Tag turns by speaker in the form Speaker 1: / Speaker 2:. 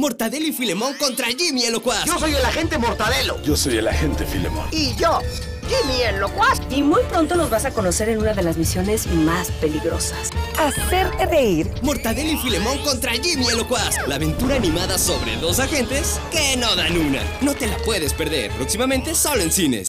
Speaker 1: Mortadelo y Filemón contra Jimmy el Locuaz.
Speaker 2: Yo soy el agente Mortadelo.
Speaker 3: Yo soy el agente Filemón.
Speaker 2: Y yo, Jimmy el Locuaz.
Speaker 4: Y muy pronto los vas a conocer en una de las misiones más peligrosas. Hacerte reír.
Speaker 1: Mortadelo y Filemón contra Jimmy el Locuaz. La aventura animada sobre dos agentes que no dan una. No te la puedes perder. Próximamente solo en cines.